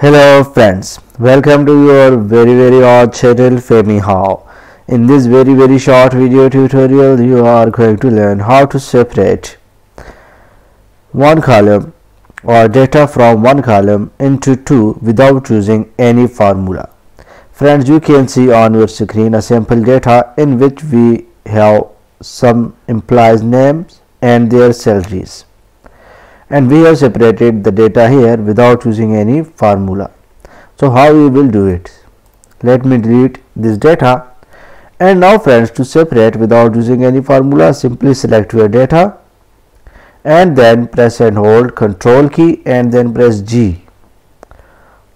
Hello friends, welcome to your very very odd channel FamiHow. In this very very short video tutorial you are going to learn how to separate one column or data from one column into two without using any formula. Friends you can see on your screen a sample data in which we have some employees names and their salaries and we have separated the data here without using any formula. So how we will do it? Let me delete this data. And now friends to separate without using any formula simply select your data. And then press and hold control key and then press G.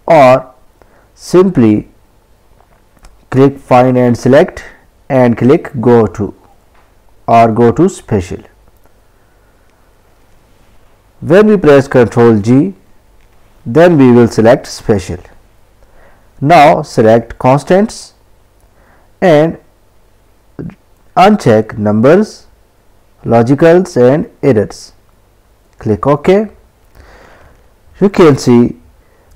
Or simply click find and select and click go to or go to special when we press Ctrl G, then we will select special. Now select constants and uncheck numbers, logicals and errors. Click OK. You can see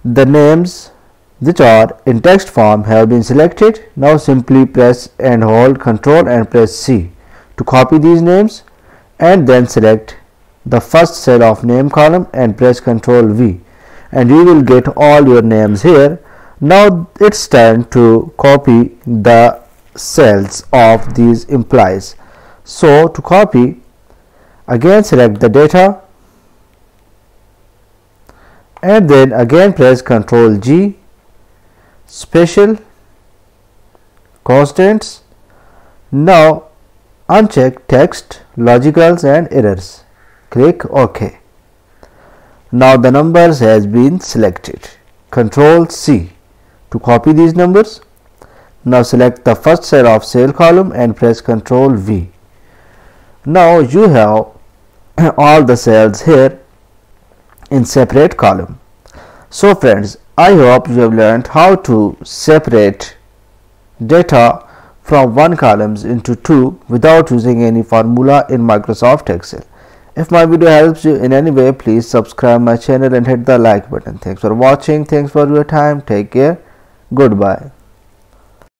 the names which are in text form have been selected. Now simply press and hold Ctrl and press C to copy these names and then select the first cell of name column and press ctrl V. And you will get all your names here. Now it's time to copy the cells of these employees. So to copy again select the data. And then again press ctrl G. Special constants. Now uncheck text logicals and errors click OK. Now the numbers has been selected. Control C to copy these numbers. Now select the first cell of cell column and press Control V. Now you have all the cells here in separate column. So friends, I hope you have learned how to separate data from one columns into two without using any formula in Microsoft Excel. If my video helps you in any way, please subscribe my channel and hit the like button. Thanks for watching. Thanks for your time. Take care. Goodbye.